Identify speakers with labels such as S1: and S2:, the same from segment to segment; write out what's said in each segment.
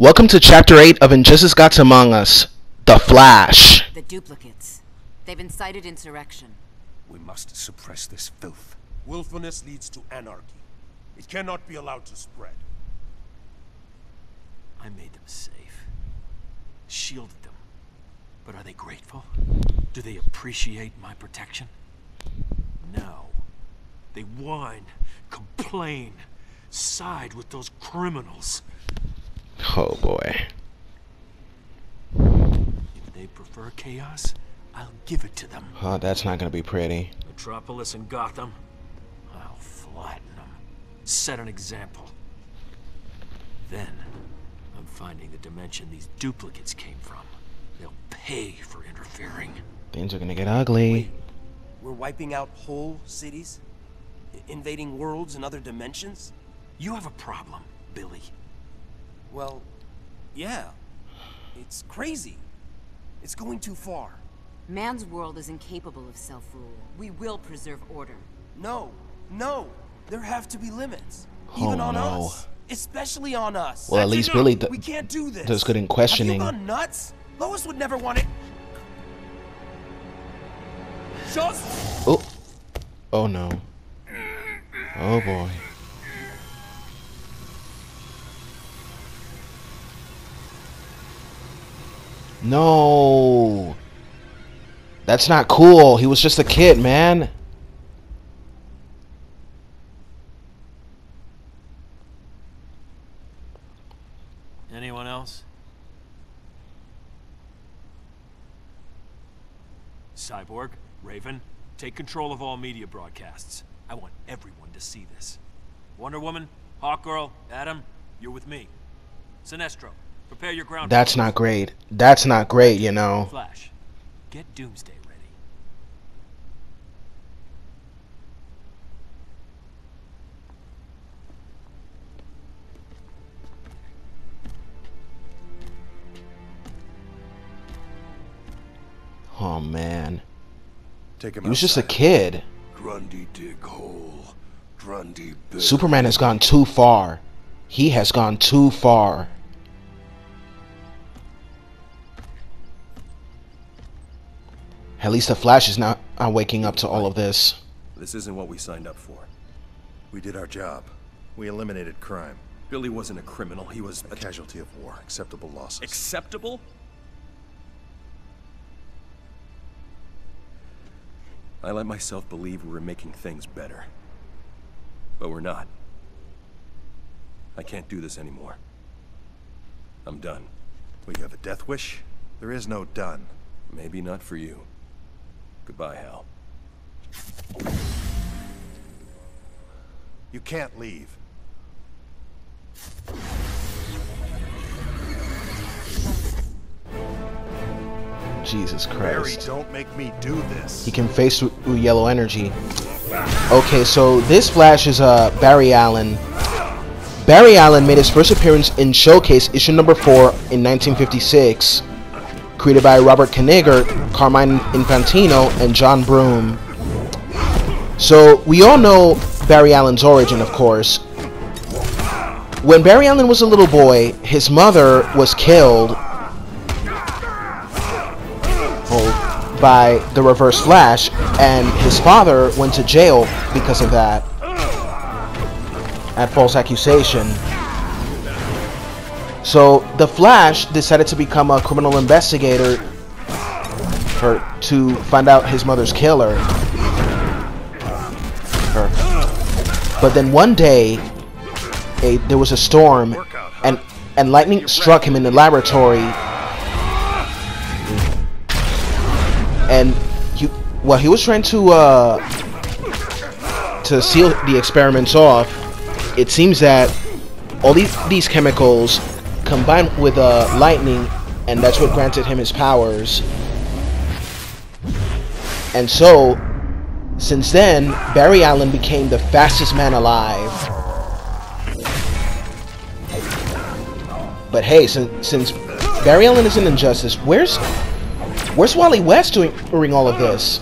S1: Welcome to Chapter 8 of Injustice Gods Among Us The Flash.
S2: The duplicates. They've incited insurrection.
S3: We must suppress this filth. Willfulness leads to anarchy. It cannot be allowed to spread.
S4: I made them safe. Shielded them. But are they grateful? Do they appreciate my protection? No. They whine, complain, side with those criminals.
S1: Oh boy.
S4: If they prefer chaos, I'll give it to them.
S1: Oh, that's not gonna be pretty.
S4: Metropolis and Gotham, I'll flatten them. Set an example. Then, I'm finding the dimension these duplicates came from. They'll pay for interfering.
S1: Things are gonna get ugly.
S5: Wait, we're wiping out whole cities? Invading worlds and other dimensions?
S4: You have a problem, Billy.
S5: Well, yeah. It's crazy. It's going too far.
S2: Man's world is incapable of self-rule. We will preserve order.
S5: No, no. There have to be limits.
S1: Oh,
S5: Even on
S1: no.
S5: us. Especially on us.
S1: Well, at least
S5: enough.
S1: Billy d-
S5: We can't do this.
S1: does good in questioning.
S5: Have you gone nuts? Lois would never want it. Just
S1: Oh. Oh no. Oh boy. No. That's not cool. He was just a kid, man.
S4: Anyone else? Cyborg, Raven, take control of all media broadcasts. I want everyone to see this. Wonder Woman, Hawkgirl, Adam, you're with me. Sinestro, prepare your ground.
S1: That's not great. That's not great, you know.
S4: Flash, get Doomsday ready.
S1: Oh man.
S3: Take him
S1: He was just a kid.
S3: Grundy dig hole. Grundy.
S1: Superman has gone too far. He has gone too far. At least the Flash is not uh, waking up to all of this.
S3: This isn't what we signed up for. We did our job. We eliminated crime. Billy wasn't a criminal. He was a casualty of war. Acceptable losses.
S4: Acceptable?
S3: I let myself believe we were making things better. But we're not. I can't do this anymore. I'm done.
S6: Well, you have a death wish? There is no done.
S3: Maybe not for you. Goodbye, Hal.
S6: You can't leave.
S1: Jesus
S6: Barry,
S1: Christ.
S6: don't make me do this.
S1: He can face with, with yellow energy. Okay, so this Flash is uh, Barry Allen. Barry Allen made his first appearance in Showcase issue number 4 in 1956, created by Robert Kaniger, Carmine Infantino, and John Broome. So, we all know Barry Allen's origin, of course. When Barry Allen was a little boy, his mother was killed by the Reverse Flash, and his father went to jail because of that. At false accusation. So the Flash decided to become a criminal investigator for, to find out his mother's killer. Her. But then one day, a, there was a storm, and and lightning struck him in the laboratory, and he well he was trying to uh to seal the experiments off it seems that all these these chemicals combined with uh lightning and that's what granted him his powers and so since then barry allen became the fastest man alive but hey since since barry allen is in injustice where's Where's Wally West doing during all of this?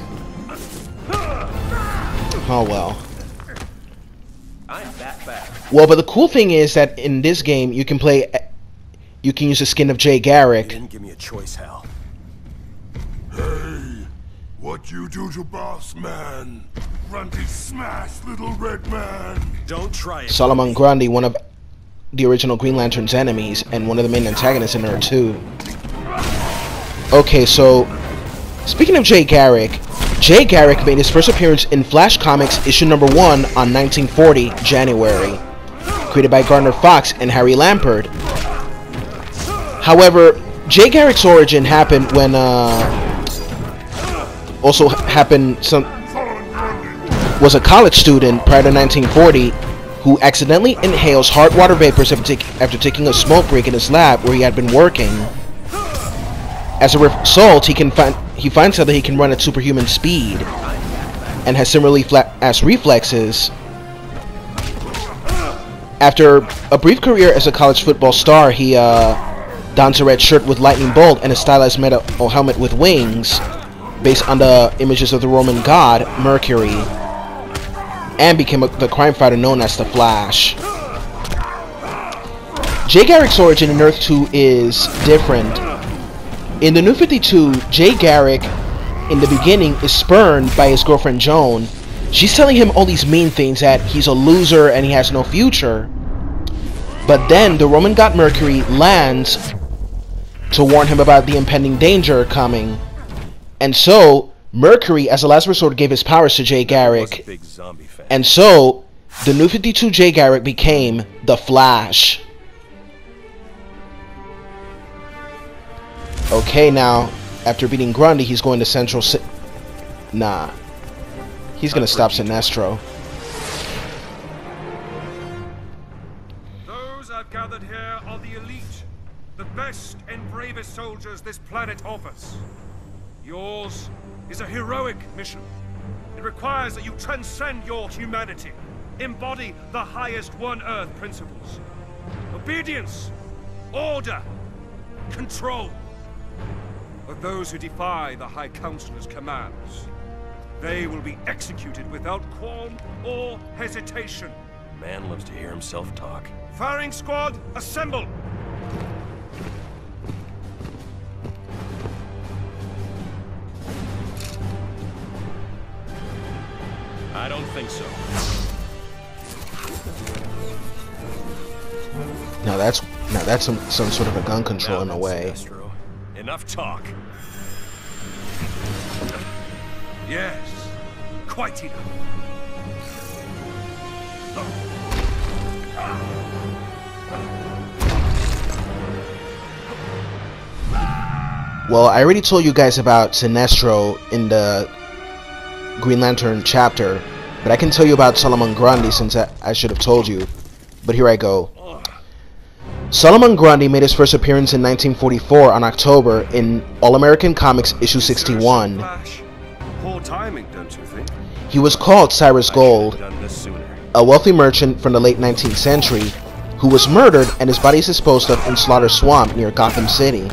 S1: Oh well.
S5: I'm that bad.
S1: Well, but the cool thing is that in this game you can play you can use the skin of Jay
S3: You
S1: Garrick.
S3: didn't give me a choice, Hal.
S7: Hey, what you do to boss man? Grundy smash, little red man.
S3: Don't try it.
S1: Solomon Grundy, one of the original Green Lantern's enemies, and one of the main antagonists in Earth 2. Okay, so speaking of Jay Garrick, Jay Garrick made his first appearance in Flash Comics issue number 1 on 1940, January, created by Gardner Fox and Harry Lampert. However, Jay Garrick's origin happened when uh also happened some was a college student prior to 1940 who accidentally inhales hard water vapors after, after taking a smoke break in his lab where he had been working. As a result, he can find he finds out that he can run at superhuman speed and has similarly fast reflexes. After a brief career as a college football star, he uh, dons a red shirt with lightning bolt and a stylized metal helmet with wings, based on the images of the Roman god Mercury and became a, the crime fighter known as the Flash. Jay Garrick's origin in Earth 2 is different. In the New 52, Jay Garrick, in the beginning, is spurned by his girlfriend Joan. She's telling him all these mean things that he's a loser and he has no future. But then the Roman god Mercury lands to warn him about the impending danger coming. And so, Mercury, as a last resort, gave his powers to Jay
S3: I was a
S1: Garrick.
S3: big zombie fan.
S1: And so, the new 52 Jay Garrick became the Flash. Okay, now, after beating Grundy, he's going to Central Ci- Nah. He's gonna stop Sinestro.
S8: Best and bravest soldiers this planet offers. Yours is a heroic mission. It requires that you transcend your humanity, embody the highest One Earth principles. Obedience, order, control. But those who defy the High Counselor's commands, they will be executed without qualm or hesitation.
S3: Man loves to hear himself talk.
S8: Firing squad, assemble!
S3: I don't think so.
S1: Now that's now that's some some sort of a gun control
S3: Now
S1: in a way.
S3: Sinestro. Enough talk.
S8: Yes, quite enough.
S1: Well, I already told you guys about Sinestro in the Green Lantern chapter, but I can tell you about Solomon Grundy since I, I should have told you. But here I go. Solomon Grundy made his first appearance in 1944 on October in All American Comics issue 61.
S3: Poor timing, don't you think?
S1: He was called Cyrus Gold, a wealthy merchant from the late 19th century who was murdered and his body is disposed of in Slaughter Swamp near Gotham City.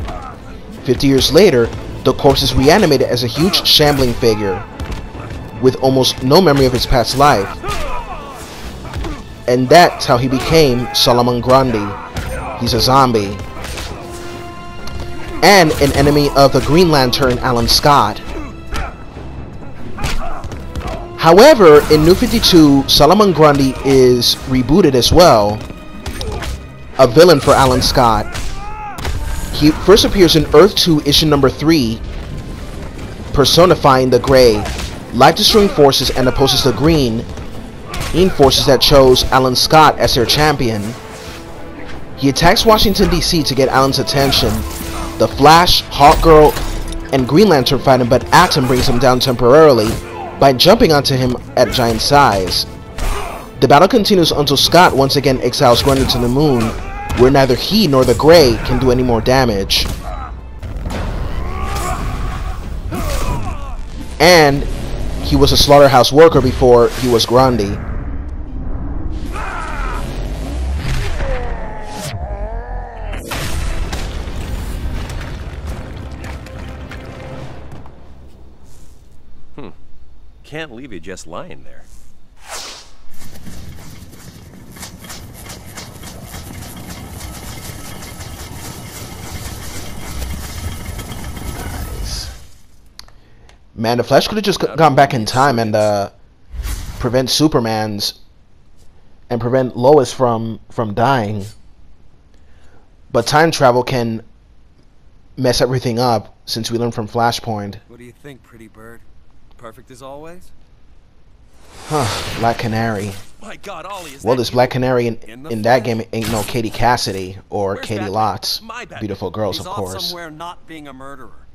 S1: Fifty years later, the corpse is reanimated as a huge shambling figure with almost no memory of his past life. And that's how he became Solomon Grundy. He's a zombie. And an enemy of the Green Lantern, Alan Scott. However, in New 52, Solomon Grundy is rebooted as well. A villain for Alan Scott. He first appears in Earth 2 issue number 3, personifying the Grey, life-destroying forces and opposes the Green, green forces that chose Alan Scott as their champion. He attacks Washington D.C. to get Alan's attention. The Flash, Hawkgirl, and Green Lantern fight him, but Atom brings him down temporarily by jumping onto him at giant size. The battle continues until Scott once again exiles Grundy to the moon, where neither he nor the Grey can do any more damage. And he was a slaughterhouse worker before he was Grundy. Hmm.
S3: Can't leave you just lying there.
S1: Man, the Flash could have just gone back in time and uh, prevent Superman's and prevent Lois from from dying. But time travel can mess everything up, since we learned from Flashpoint.
S9: What do you think, pretty bird? Perfect as always?
S1: Huh, Black Canary.
S3: My God, Ollie, is
S1: Well, this? Black Canary in,
S9: In
S1: in that game ain't no Katie Cassidy or
S3: Where's
S1: Caity
S3: Batman?
S1: Lotz. Beautiful girls,
S9: He's
S1: of
S9: off
S1: course.
S9: somewhere not being a murderer.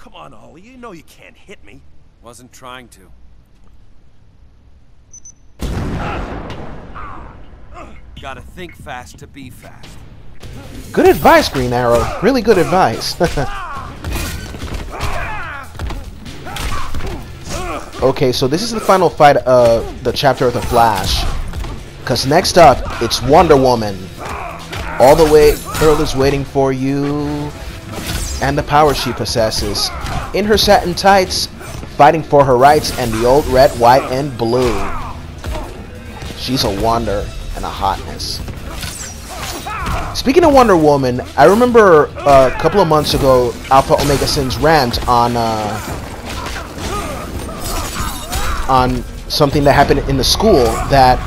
S3: Come on, Ollie. You know you can't hit me.
S9: Wasn't trying to. Gotta think fast to be fast.
S1: Good advice, Green Arrow. Really good advice. okay, so this is the final fight of the chapter of the Flash. Because next up, it's Wonder Woman. All the way, Earl is waiting for you. And the power she possesses. In her satin tights, fighting for her rights and the old red, white, and blue. She's a wonder and a hotness. Speaking of Wonder Woman, I remember uh, a couple of months ago Alpha Omega Sin's rant on uh, on something that happened in the school that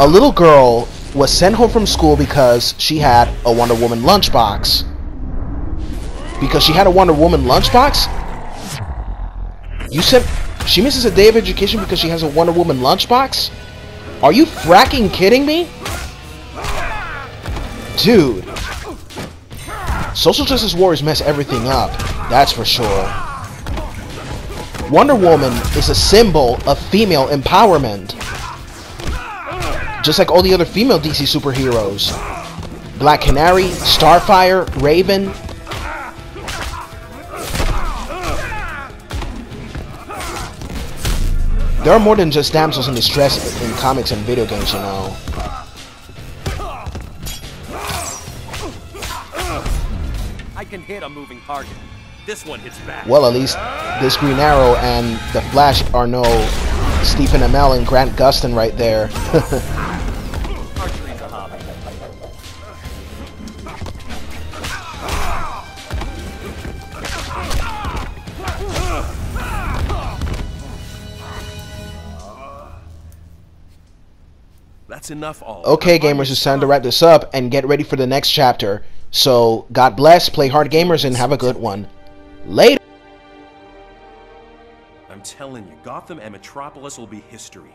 S1: a little girl was sent home from school because she had a Wonder Woman lunchbox. Because she had a Wonder Woman lunchbox? You said she misses a day of education because she has a Wonder Woman lunchbox? Are you fracking kidding me? Dude. Social justice warriors mess everything up. That's for sure. Wonder Woman is a symbol of female empowerment. Just like all the other female DC superheroes. Black Canary, Starfire, Raven. There are more than just damsels in distress in comics and video games, you know.
S9: I can hit a moving target.
S3: This one hits back.
S1: Well, at least this Green Arrow and the Flash are no Stephen Amell and Grant Gustin right there.
S3: That's enough, Ollie.
S1: okay, gamers, it's time to wrap this up and get ready for the next chapter. So, God bless, play hard gamers, and have a good one. Later!
S3: I'm telling you, Gotham and Metropolis will be history.